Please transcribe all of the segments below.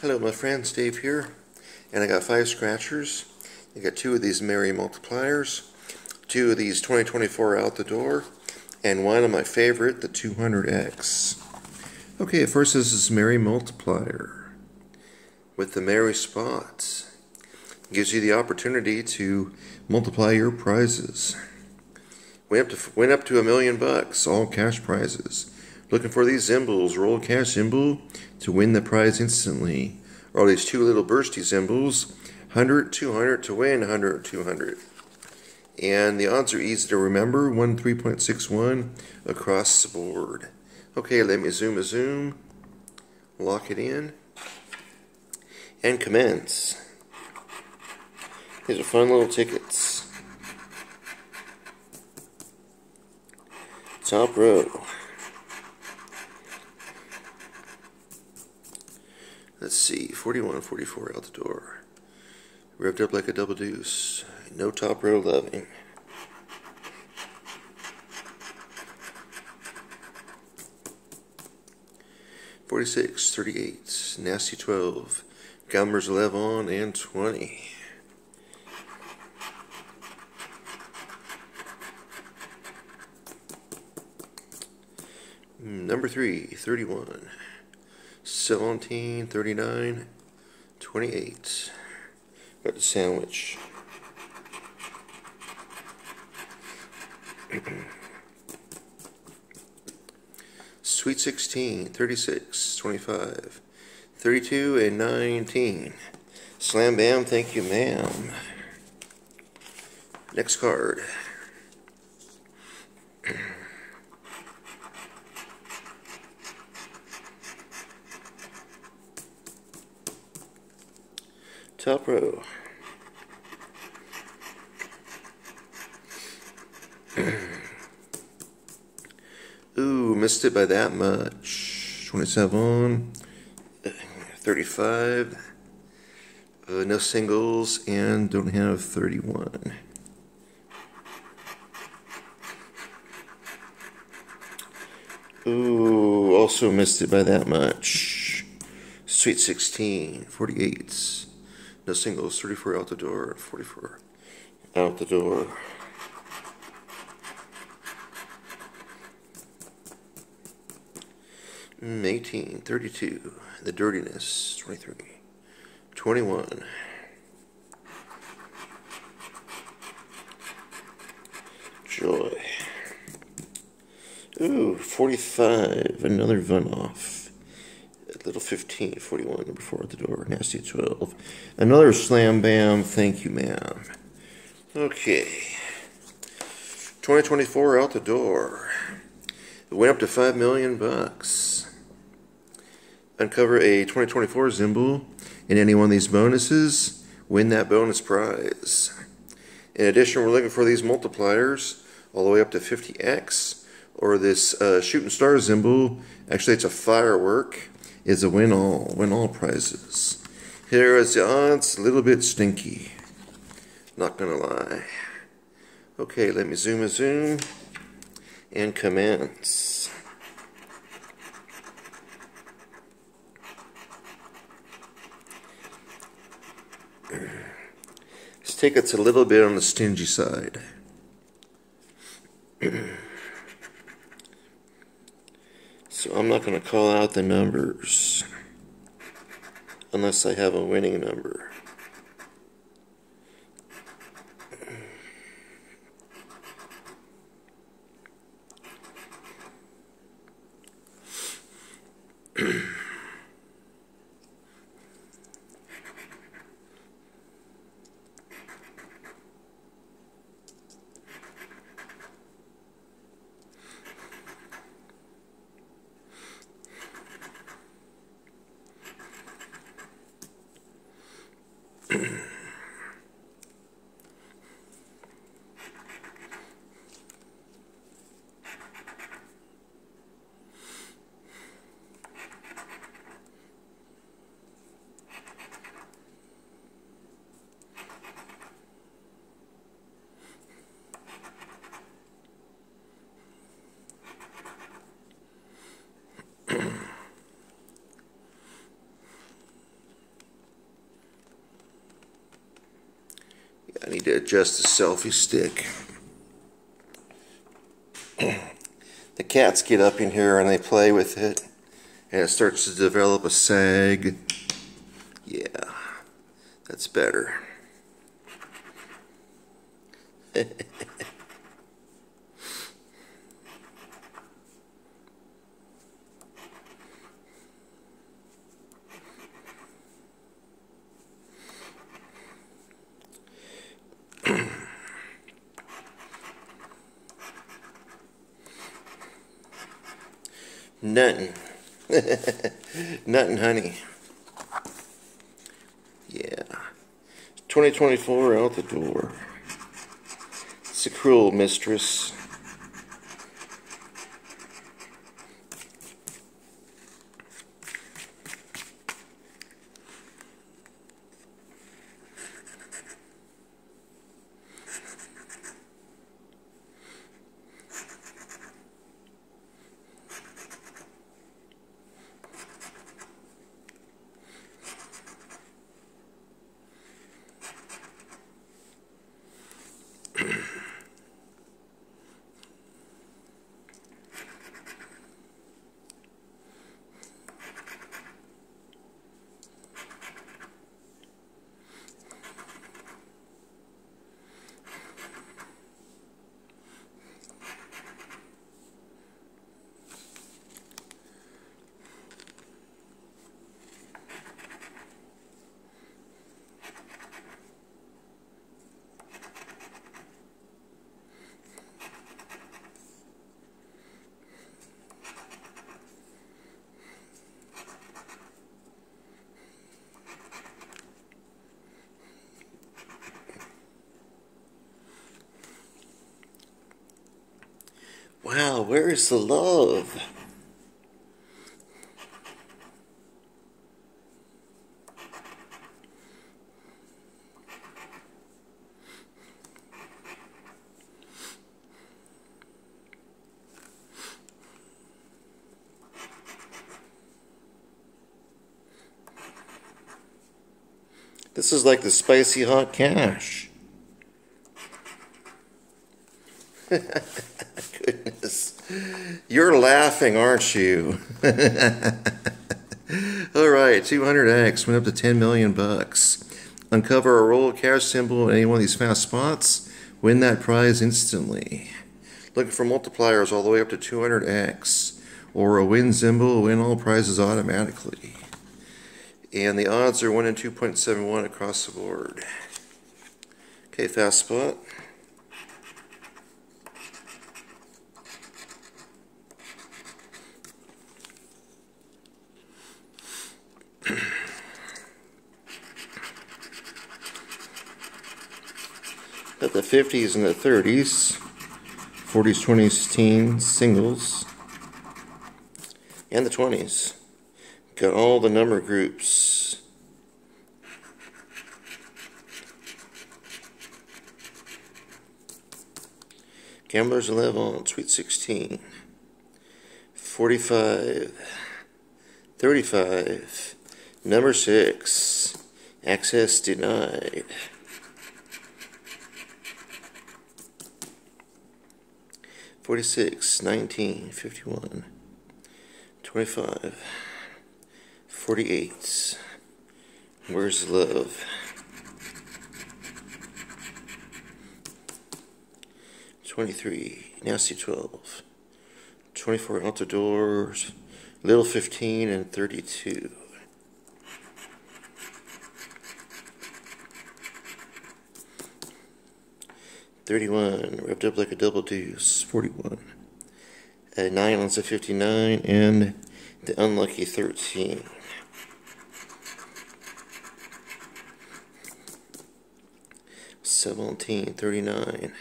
Hello my friends, Dave here, and I got five scratchers. I got two of these Merry multipliers, two of these 2024 out the door, and one of my favorite, the 200X. Okay, first this is Merry multiplier with the Merry spots. gives you the opportunity to multiply your prizes. Went up to went up to a million bucks, all cash prizes. Looking for these symbols. Roll cash symbol to win the prize instantly. Or these two little bursty symbols. 100, 200 to win, 100, 200. And the odds are easy to remember. 1 3.61 across the board. Okay, let me zoom a zoom. Lock it in. And commence. These are fun little tickets. Top row. Let's see, 41, 44 out the door. Revved up like a double deuce. No top row loving. Forty-six, thirty-eight, nasty twelve, Gummers eleven and twenty. Number three, thirty-one. 17, 39, 28. Got the sandwich. Sweet 16, 36, 25, 32, and 19. Slam bam, thank you, ma'am. Next card. Top row. Ooh, missed it by that much. 27, 35, uh, no singles, and don't have 31. Ooh, also missed it by that much. Sweet 16, 48. No singles, 34 out the door, 44 out the door. Mm, 18, 32, the dirtiness, 23, 21. Joy. Ooh, 45, another Van off little 15, 41, number 4 at the door, nasty 12. Another slam bam, thank you, ma'am. Okay. 2024 out the door. It went up to 5 million bucks. Uncover a 2024 Zimble in any one of these bonuses, win that bonus prize. In addition, we're looking for these multipliers all the way up to 50x, or this uh, shooting star Zimble. Actually, it's a firework is a win all, win all prizes. Here is the odds, a little bit stinky. Not gonna lie. Okay, let me zoom a zoom and commence. This ticket's a little bit on the stingy side. So I'm not going to call out the numbers unless I have a winning number. adjust the selfie stick. the cats get up in here and they play with it and it starts to develop a sag. Yeah, that's better. Nothing. Nothing, honey. Yeah. 2024 out the door. It's a cruel mistress. Wow, where is the love? This is like the spicy hot cash. You're laughing, aren't you? All right, 200X went up to 10 million bucks. Uncover a roll of cash symbol in any one of these fast spots. Win that prize instantly. Looking for multipliers all the way up to 200X. Or a win symbol, win all prizes automatically. And the odds are 1 in 2.71 across the board. Okay, fast spot. The 50s and the 30s, 40s, 20s, teens, singles, and the 20s. Got all the number groups. Gamblers 11, Sweet 16, 45, 35, number 6, access denied. 46, 19, 51, 25, 48. Where's love? Twenty-three, nasty twelve, twenty-four 24 the doors, little fifteen and thirty-two. 31, wrapped up like a double deuce, 41. A 9 on 59, and the unlucky 13. Seventeen, thirty-nine,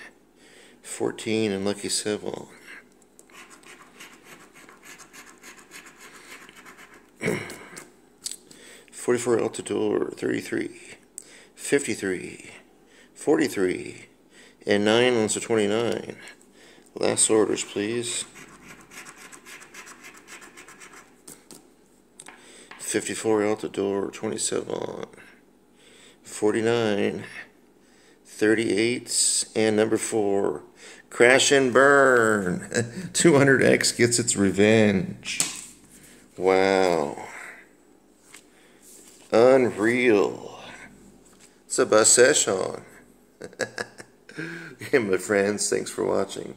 fourteen, and lucky seven. Forty-four Altador, thirty-three, fifty-three, forty-three and nine ones to twenty-nine. Last orders, please. Fifty-four out the door, twenty-seven, forty-nine. 38, and number 4, Crash and Burn. 200X gets its revenge. Wow. Unreal. It's a bus session. and my friends, thanks for watching.